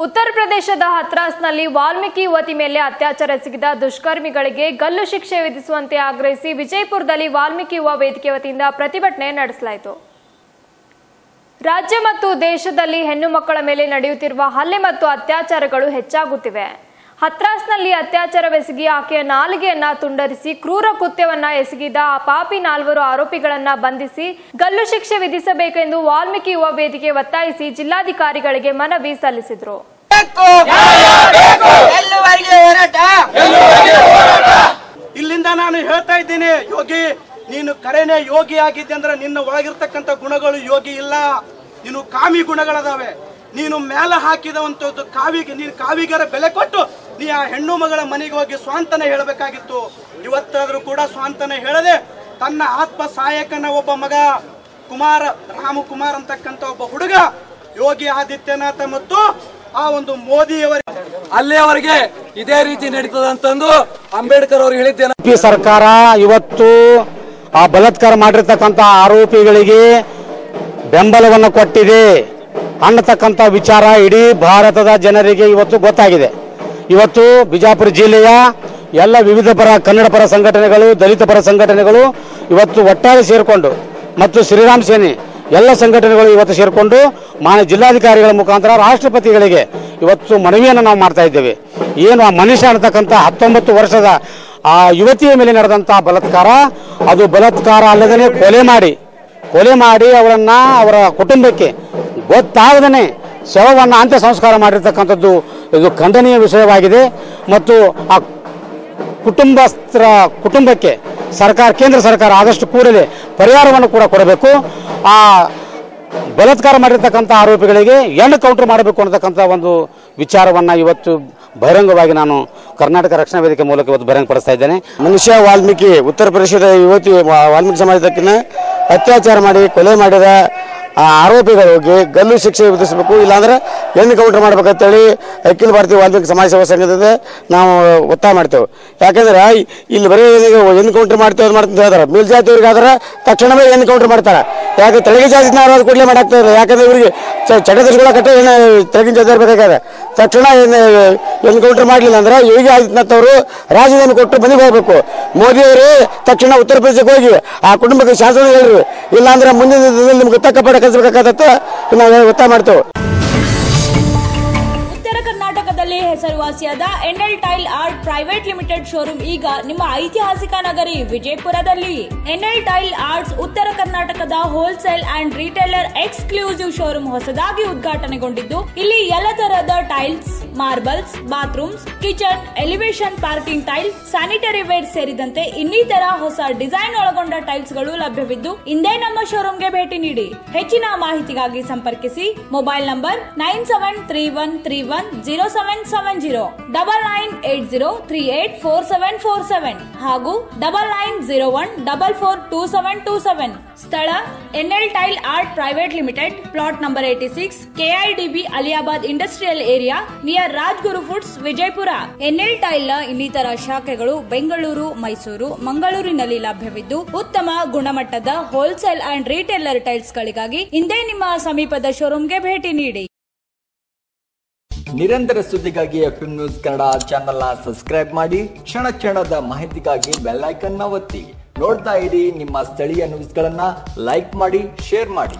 ಉತ್ತರ ಪ್ರದೇಶದ ಹತ್ರಾಸ್ನಲ್ಲಿ ವಾಲ್ಮೀಕಿ ಯುವತಿ ಮೇಲೆ ಅತ್ಯಾಚಾರ ಎಸಗಿದ ದುಷ್ಕರ್ಮಿಗಳಿಗೆ ಗಲ್ಲು ಶಿಕ್ಷೆ ವಿಧಿಸುವಂತೆ ಆಗ್ರಹಿಸಿ ವಿಜಯಪುರದಲ್ಲಿ ವಾಲ್ಮೀಕಿ ಯುವ ವೇದಿಕೆ ವತಿಯಿಂದ ಪ್ರತಿಭಟನೆ ನಡೆಸಲಾಯಿತು. ರಾಜ್ಯ ಮತ್ತು ದೇಶದಲ್ಲಿ ಹೆಣ್ಣು ಮಕ್ಕಳ ಮೇಲೆ ನಡೆಯುತ್ತಿರುವ ಹಲ್ಲೆ ಮತ್ತು ಅತ್ಯಾಚಾರಗಳು ಹೆಚ್ಚಾಗುತ್ತಿವೆ. ಹತ್ರಾಸ್ನಲ್ಲಿ ಅತ್ಯಾಚಾರವೆಸಗಿ ಆಕೆಯ ನಾಲಿಗೆಯನ್ನ ತುಂಡರಿಸಿ ಕ್ರೂರ ಕೃತ್ಯವನ್ನ ಎಸಗಿದ ಆ ಪಾಪಿ ನಾಲ್ವರು ಆರೋಪಿಗಳನ್ನ ಬಂಧಿಸಿ ಗಲ್ಲು ಶಿಕ್ಷೆ ವಿಧಿಸಬೇಕೆಂದು ವಾಲ್ಮೀಕಿ ಯುವ ವೇದಿಕೆ ಒತ್ತಾಯಿಸಿ ಜಿಲ್ಲಾಧಿಕಾರಿಗಳಿಗೆ ಮನವಿ ಸಲ್ಲಿಸಿದರು. ಬೇಕು. ಎಲ್ಲಿವರೆಗೆ ಹೋರಾಟ. ಇಲ್ಲಿಂದ ನಾನು ಹೇಳ್ತಾ ಇದ್ದೀನಿ ಯೋಗಿ ನೀನು ಕರೆನೆ ಯೋಗಿ ಆಗಿದ್ದೆ ಅಂದ್ರೆ ನಿನ್ನ ಒಳಗಿರ್ತಕ್ಕಂಥ ಗುಣಗಳು ಯೋಗಿ ಇಲ್ಲ. ನೀನು ಕಾಮಿ ಗುಣಗಳದಾವೆ. ನೀನು ಮೇಲೆ ಹಾಕಿದವಂತದ್ದು ಕಾವಿಗೆ, ನೀನು ಕಾವಿಗರ ಬೆಲೆ ಕೊಟ್ಟು ನೀ ಆ ಹೆಣ್ಣು ಮಗಳ ಮನೆಗೆ ಹೋಗಿ ಸ್ವಾಂತನ ಹೇಳಬೇಕಾಗಿತ್ತು. ಇವತ್ತಾದರೂ ಕೂಡ ಸ್ವಾಂತನ ಹೇಳದೆ ತನ್ನ ಆತ್ಮ ಸಹಾಯಕನ ಒಬ್ಬ ಮಗ ಕುಮಾರ, ರಾಮಕುಮಾರ್ ಅಂತಕ್ಕಂಥ ಒಬ್ಬ ಹುಡುಗ ಯೋಗಿ ಆದಿತ್ಯನಾಥ ಮತ್ತು ಆ ಒಂದು ಮೋದಿಯವರ ಅಲ್ಲಿಯವರೆಗೆ ಇದೇ ರೀತಿ ನಡೀತದೆ ಅಂತಂದು ಅಂಬೇಡ್ಕರ್ ಅವರು ಹೇಳಿದ್ದೇನೆ. ಪಿ ಸರ್ಕಾರ ಇವತ್ತು ಆ ಬಲತ್ಕಾರ ಮಾಡಿರ್ತಕ್ಕಂಥ ಆರೋಪಿಗಳಿಗೆ ಬೆಂಬಲವನ್ನು ಕೊಟ್ಟಿದೆ. ಅನ್ನತಕ್ಕಂಥ ವಿಚಾರ ಇಡೀ ಭಾರತದ ಜನರಿಗೆ ಇವತ್ತು ಗೊತ್ತಾಗಿದೆ. ಇವತ್ತು ಬಿಜಾಪುರ ಜಿಲ್ಲೆಯ ಎಲ್ಲ ವಿವಿಧ ಪರ, ಕನ್ನಡ ಪರ ಸಂಘಟನೆಗಳು, ದಲಿತ ಪರ ಸಂಘಟನೆಗಳು ಇವತ್ತು ಒಟ್ಟಾರೆ ಸೇರಿಕೊಂಡು ಮತ್ತು ಶ್ರೀರಾಮ್ ಸೇನೆ ಎಲ್ಲ ಸಂಘಟನೆಗಳು ಇವತ್ತು ಸೇರಿಕೊಂಡು ಮಾನ್ಯ ಜಿಲ್ಲಾಧಿಕಾರಿಗಳ ಮುಖಾಂತರ ರಾಷ್ಟ್ರಪತಿಗಳಿಗೆ ಇವತ್ತು ಮನವಿಯನ್ನು ನಾವು ಮಾಡ್ತಾ ಇದ್ದೇವೆ. ಏನು ಆ ಮನುಷ್ಯ ಅನ್ನತಕ್ಕಂಥ ಹತ್ತೊಂಬತ್ತು ವರ್ಷದ ಆ ಯುವತಿಯ ಮೇಲೆ ನಡೆದಂಥ ಬಲಾತ್ಕಾರ, ಅದು ಬಲತ್ಕಾರ ಅಲ್ಲದೇ ಕೊಲೆ ಮಾಡಿ ಕೊಲೆ ಮಾಡಿ ಅವರನ್ನು ಅವರ ಕುಟುಂಬಕ್ಕೆ ಗೊತ್ತಾಗದೇ ಶವವನ್ನು ಅಂತ್ಯ ಸಂಸ್ಕಾರ ಮಾಡಿರ್ತಕ್ಕಂಥದ್ದು ಇದು ಖಂಡನೀಯ ವಿಷಯವಾಗಿದೆ ಮತ್ತು ಆ ಕುಟುಂಬಸ್ಥರ ಕುಟುಂಬಕ್ಕೆ ಸರ್ಕಾರ, ಕೇಂದ್ರ ಸರ್ಕಾರ ಆದಷ್ಟು ಕೂಡಲೇ ಪರಿಹಾರವನ್ನು ಕೂಡ ಕೊಡಬೇಕು. ಆ ಬಲತ್ಕಾರ ಮಾಡಿರ್ತಕ್ಕಂಥ ಆರೋಪಿಗಳಿಗೆ ಹೆಣ್ಣು ಕೌಂಟರ್ ಮಾಡಬೇಕು ಅನ್ನತಕ್ಕಂಥ ಒಂದು ವಿಚಾರವನ್ನು ಇವತ್ತು ಬಹಿರಂಗವಾಗಿ ನಾನು ಕರ್ನಾಟಕ ರಕ್ಷಣಾ ವೇದಿಕೆ ಮೂಲಕ ಇವತ್ತು ಬಹಿರಂಗಪಡಿಸ್ತಾ ಇದ್ದೇನೆ. ಮನುಷ್ಯ ವಾಲ್ಮೀಕಿ, ಉತ್ತರ ಪ್ರದೇಶದ ಯುವತಿ ವಾಲ್ಮೀಕಿ ಸಮಾಜದಕ್ಕಿನ ಅತ್ಯಾಚಾರ ಮಾಡಿ, ಕೊಲೆ ಮಾಡಿದ ಆ ಆರೋಪಿಗಳಿಗೆ ಗಲ್ಲು ಶಿಕ್ಷೆ ವಿಧಿಸಬೇಕು, ಇಲ್ಲಾಂದ್ರೆ ಹೆಣ್ಣು ಕೌಂಟರ್ ಮಾಡ್ಬೇಕಂತೇಳಿ ಅಖಿಲ ಭಾರತೀಯ ವಾಲ್ಮೀಕಿ ಸಮಾಜ ಸೇವಾ ಸಂಘದಿಂದ ನಾವು ಒತ್ತಾಯ ಮಾಡ್ತೇವೆ. ಯಾಕಂದ್ರೆ ಇಲ್ಲಿ ಬರೀ ಹೆಣ್ಣು ಕೌಂಟರ್ ಮಾಡ್ತೇವೆ ಅಂತ ಹೇಳ್ತಾರೆ. ಮೇಲ್ಜಾತಿಯವ್ರಿಗೆ ತಕ್ಷಣವೇ ಎನ್ಕೌಂಟರ್ ಕೌಂಟರ್ ಮಾಡ್ತಾರೆ. ಯಾಕೆ ತೆಳಗಿನ ಜಾತಿ ಅವ್ರು ಕೂಡಲೇ ಮಾಡಾಕ್ತಾರೆ ಯಾಕಂದ್ರೆ ಇವರಿಗೆ ಚಟದರ್ಸ್ಕೊಳಕಟ್ಟ ಏನು ತೆಳಗಿನ ಜಾತಿ ಇರಬೇಕಾದ್ರೆ. ತಕ್ಷಣ ಏನು ಎನ್ಕೌಂಟರ್ ಮಾಡಲಿಲ್ಲ ಅಂದ್ರೆ ಯೋಗಿ ಆದಿತ್ಯನಾಥ್ ಅವರು ರಾಜೀನಾಮೆ ಕೊಟ್ಟು ಮನೆಗೆ ಹೋಗ್ಬೇಕು. ಮೋದಿ ಅವರು ತಕ್ಷಣ ಉತ್ತರ ಪ್ರದೇಶಕ್ಕೆ ಹೋಗಿ ಆ ಕುಟುಂಬಕ್ಕೆ ಶಾಸನ ಹೇಳ್ರಿ ಇಲ್ಲಾಂದ್ರೆ ಮುಂದಿನ ದಿನದಲ್ಲಿ ನಿಮ್ಗೆ ತಕ್ಕ ಪಡ ಕಲಿಸ್ಬೇಕಾಗತ್ತ ನಾವು ಒತ್ತಾಯ ಮಾಡ್ತೇವೆ. ಹೆಸರುವಾಸಿಯಾದ ಎಂಡಲ್ tile art private limited showroom ಈಗ ನಿಮ್ಮ ಐತಿಹಾಸಿಕ ನಗರಿ ವಿಜಯಪುರದಲ್ಲಿ. ಎನ್ಎಲ್ ಟೈಲ್ ಆರ್ಟ್ಸ್ ಉತ್ತರ ಕರ್ನಾಟಕದ wholesale and retailer exclusive showroom ಹೊಸದಾಗಿ ಉದ್ಘಾಟನೆಗೊಂಡಿದ್ದು, ಇಲ್ಲಿ ಎಲ್ಲ ತರಹದ tiles marbles bathrooms kitchen elevation parking tile sanitary ware ಸೇರಿದಂತೆ ಇನ್ನಿತರ ಹೊಸ ಡಿಸೈನ್ ಒಳಗೊಂಡ ಟೈಲ್ಸ್ಗಳು ಲಭ್ಯವಿದ್ದು ಇಂದೇ ನಮ್ಮ ಶೋರೂಮ್ಗೆ ಭೇಟಿ ನೀಡಿ. ಹೆಚ್ಚಿನ ಮಾಹಿತಿಗಾಗಿ ಸಂಪರ್ಕಿಸಿ mobile number nine seven three one three one zero seven seven zero double nine eight zero three eight four seven four seven ಹಾಗೂ double nine zero one double four two seven two seven ಸ್ಥಳ NL tile art private limited, plot number eighty six, KIDB Aliyabad industrial area, near Rajguru foods, Vijayapura. NL ಟೈಲ್ನ ಇನ್ನಿತರ ಶಾಖೆಗಳು ಬೆಂಗಳೂರು, ಮೈಸೂರು, ಮಂಗಳೂರಿನಲ್ಲಿ ಲಭ್ಯವಿದ್ದು, ಉತ್ತಮ ಗುಣಮಟ್ಟದ wholesale and retailer tiles ಗಳಿಗಾಗಿ ಇಂದೇ ನಿಮ್ಮ ಸಮೀಪದ ಶೋರೂಮ್ಗೆ ಭೇಟಿ ನೀಡಿ. ನಿರಂತರ ಸುದ್ದಿಗಾಗಿ ಎಫ್ ನ್ಯೂಸ್ ಕನ್ನಡ ಸಬ್ಸ್ಕ್ರೈಬ್ ಮಾಡಿ, ಕ್ಷಣ ಕ್ಷಣದ ಮಾಹಿತಿಗಾಗಿ ಬೆಲ್ ಐಕನ್ ಒತ್ತಿ. ನೋಡ್ತಾ ಇರಿ ನಿಮ್ಮ ಸ್ಥಳೀಯ ನ್ಯೂಸ್ಗಳನ್ನು ಲೈಕ್ ಮಾಡಿ ಶೇರ್ ಮಾಡಿ.